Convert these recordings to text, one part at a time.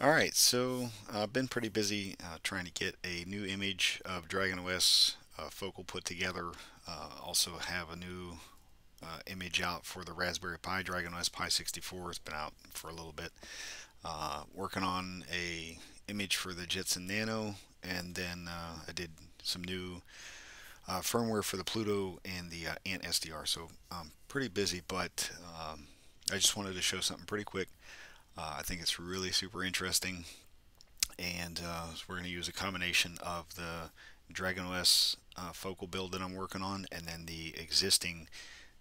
Alright, so I've uh, been pretty busy uh, trying to get a new image of Dragon OS uh, Focal put together. Uh, also have a new uh, image out for the Raspberry Pi Dragon OS Pi 64. It's been out for a little bit. Uh, working on a image for the Jetson Nano and then I did some new firmware for the Pluto and the Ant SDR. So I'm pretty busy, but um, I just wanted to show something pretty quick. Uh, I think it's really super interesting. And uh, we're going to use a combination of the Dragon OS uh, focal build that I'm working on and then the existing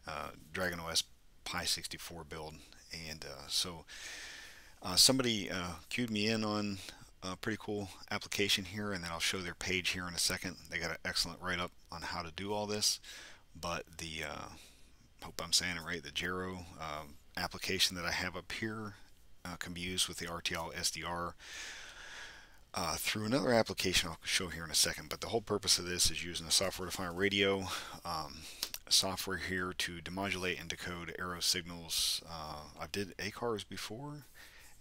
uh, Dragon OS Pi 64 build. And uh, so uh, somebody cued me in on a pretty cool application here and then I'll show their page here in a second. They got an excellent write-up on how to do all this. But the hope I'm saying it right the JAERO application that I have up here uh, can be used with the RTL SDR uh, through another application I'll show here in a second. But the whole purpose of this is using a software-defined radio um, software here to demodulate and decode AERO signals. Uh, I did ACARS before,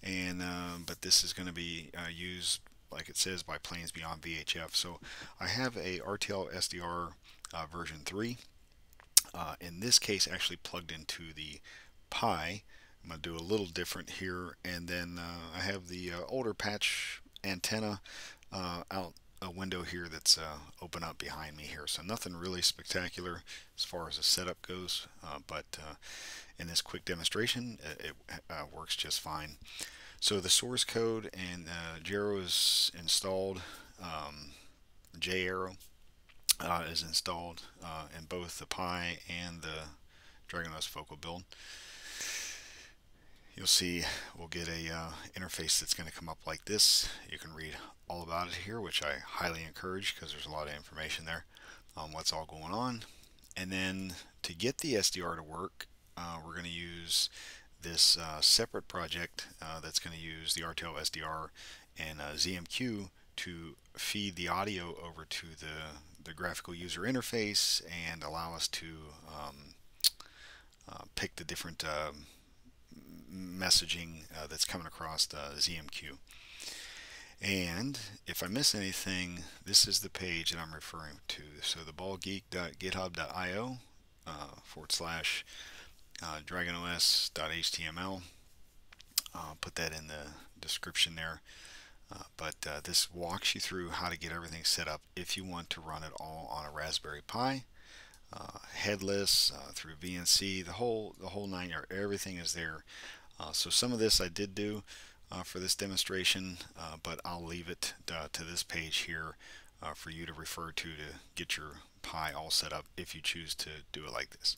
and uh, but this is going to be uh, used like it says by planes beyond VHF. So I have a RTL SDR uh, version 3. in this case, actually plugged into the Pi I'm going to do a little different here. And then uh, I have the uh, older patch antenna uh, out a window here that's uh, open up behind me here. So nothing really spectacular as far as the setup goes uh, but uh, in this quick demonstration it, it works just fine. So the source code and JAERO is installed um, JAero is installed in both the Pi and the Dragon OS focal build you'll see we'll get a uh, interface that's going to come up like this. You can read all about it here, which I highly encourage because there's a lot of information there on what's all going on. And then to get the SDR to work, uh, we're going to use this uh, separate project uh, that's going to use the RTL SDR and uh, ZMQ to feed the audio over to the, the graphical user interface and allow us to um, uh, pick the different um, messaging uh, that's coming across the ZMQ. And if I miss anything, this is the page that I'm referring to. So the baldgeek.github.io uh, forward slash uh, dragonos.html. I'll put that in the description there. Uh, but uh, this walks you through how to get everything set up if you want to run it all on a Raspberry Pi. Uh, headless uh, through VNC, the whole the whole nine yard, everything is there. Uh, so some of this I did do uh, for this demonstration, uh, but I'll leave it uh, to this page here uh, for you to refer to to get your Pi all set up if you choose to do it like this.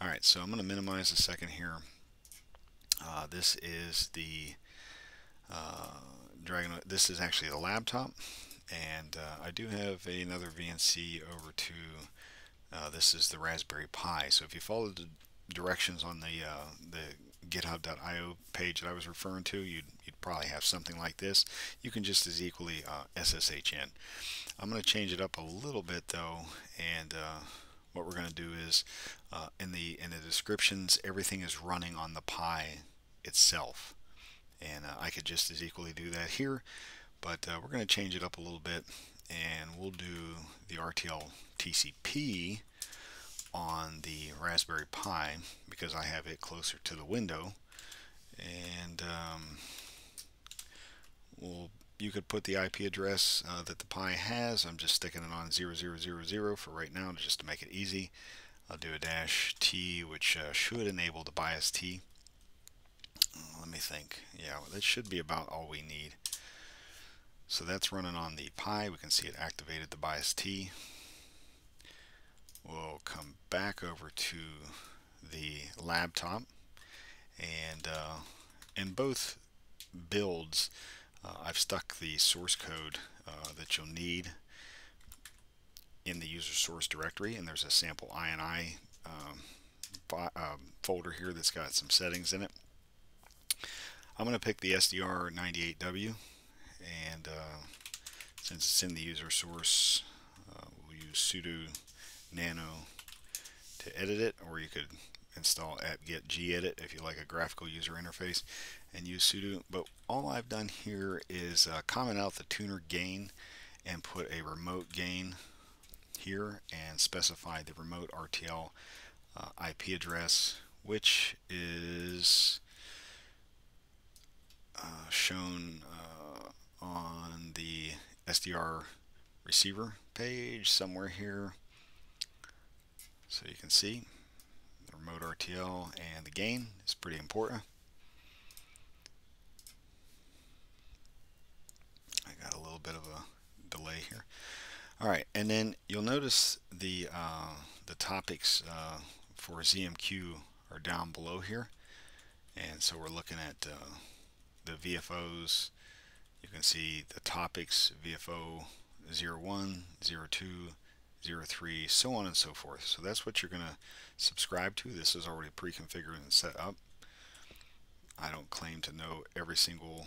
Alright, so I'm going to minimize a second here. Uh, this is the Dragon. This is actually the laptop, and I do have another VNC over to. this is the Raspberry Pi. So if you follow the directions on the the github.io page that I was referring to, you'd, you'd probably have something like this. You can just as equally uh, SSH in. I'm going to change it up a little bit though, and uh, what we're going to do is uh, in the in the descriptions, everything is running on the Pi itself, and uh, I could just as equally do that here. But uh, we're going to change it up a little bit, and we'll do the RTL TCP on the Raspberry Pi because I have it closer to the window. And um, we'll, you could put the IP address uh, that the Pi has. I'm just sticking it on 0000 for right now just to make it easy. I'll do a dash T which uh, should enable the bias T. Let me think. Yeah well, that should be about all we need. So that's running on the Pi. We can see it activated the bias-T we'll come back over to the laptop and uh, in both builds uh, I've stuck the source code uh, that you'll need in the user source directory and there's a sample INI um, um, folder here that's got some settings in it. I'm going to pick the SDR98W and uh, since it's in the user source uh, we'll use sudo nano to edit it or you could install apt-get gedit if you like a graphical user interface and use sudo. But all I've done here is uh, comment out the tuner gain and put a remote gain here and specify the remote RTL uh, IP address which is uh, shown uh, on the SDR receiver page somewhere here so you can see the remote RTL and the gain is pretty important. I got a little bit of a delay here. Alright and then you'll notice the uh, the topics uh, for ZMQ are down below here. And so we're looking at uh, the VFOs you can see the topics VFO 01, 02, 03, so on and so forth. So that's what you're going to subscribe to. This is already pre-configured and set up. I don't claim to know every single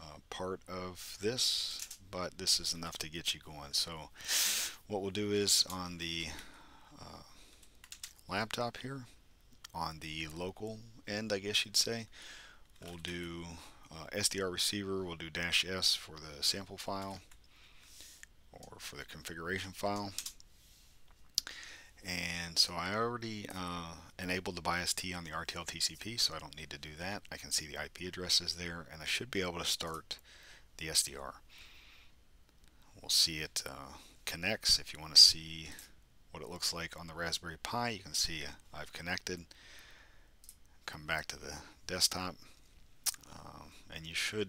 uh, part of this, but this is enough to get you going. So what we'll do is on the uh, laptop here, on the local end, I guess you'd say, we'll do uh, SDR receiver, we'll do dash S for the sample file or for the configuration file. And so I already uh, enabled the bias-T on the RTL TCP, so I don't need to do that. I can see the IP addresses there, and I should be able to start the SDR. We'll see it uh, connects. If you want to see what it looks like on the Raspberry Pi, you can see I've connected. Come back to the desktop and you should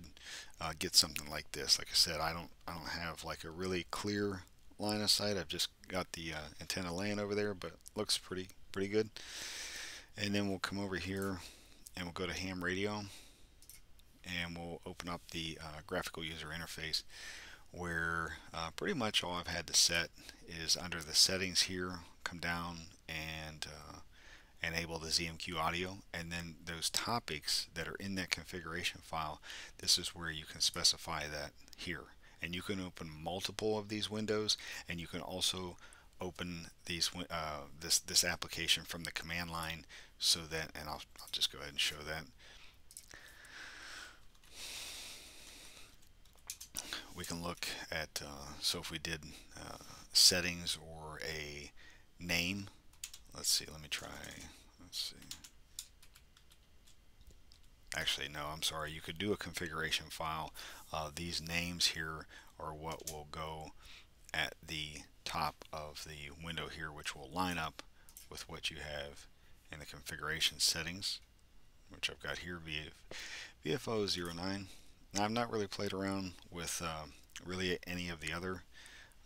uh, get something like this. Like I said, I don't I don't have like a really clear line of sight. I've just got the uh, antenna laying over there, but looks pretty pretty good. And then we'll come over here and we'll go to ham radio and we'll open up the uh, graphical user interface where uh, pretty much all I've had to set is under the settings here come down and uh, enable the ZMQ audio and then those topics that are in that configuration file this is where you can specify that here and you can open multiple of these windows and you can also open these uh, this this application from the command line so that and I'll, I'll just go ahead and show that. We can look at uh, so if we did uh, settings or a name let's see let me try let's see actually no I'm sorry. You could do a configuration file. Uh, these names here are what will go at the top of the window here which will line up with what you have in the configuration settings which I've got here VFO09 now I've not really played around with uh, really any of the other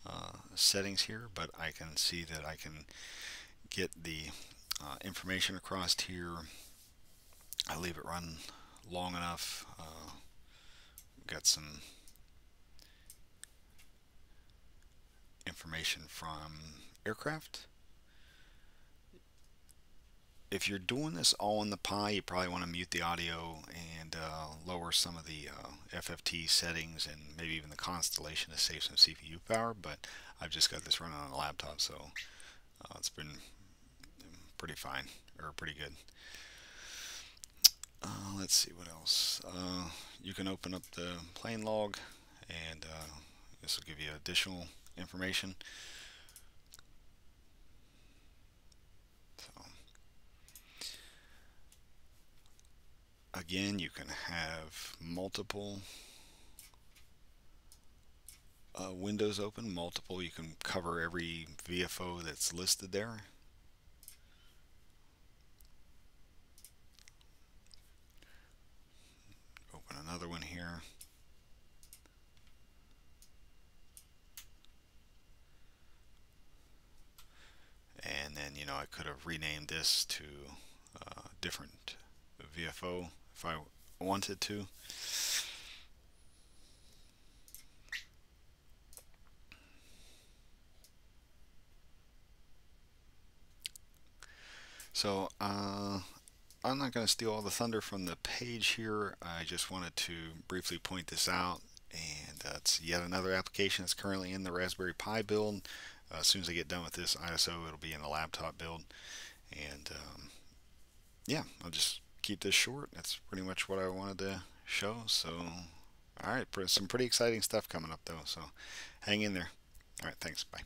uh, settings here but I can see that I can get the uh, information across here. I leave it run long enough. Uh, got some information from aircraft. If you're doing this all in the Pi, you probably want to mute the audio and uh, lower some of the uh, FFT settings and maybe even the constellation to save some CPU power. But I've just got this running on a laptop, so uh, it's been pretty fine, or pretty good. Uh, let's see what else. Uh, you can open up the plane log, and uh, this will give you additional information. So, again, you can have multiple uh, windows open, multiple. You can cover every VFO that's listed there. another one here. And then, you know, I could have renamed this to uh, different VFO if I wanted to. So uh, I'm not going to steal all the thunder from the page here. I just wanted to briefly point this out. And it's yet another application that's currently in the Raspberry Pi build. As soon as I get done with this ISO, it'll be in the laptop build. And um, yeah, I'll just keep this short. That's pretty much what I wanted to show. So, all right, some pretty exciting stuff coming up though. So, hang in there. All right, thanks. Bye.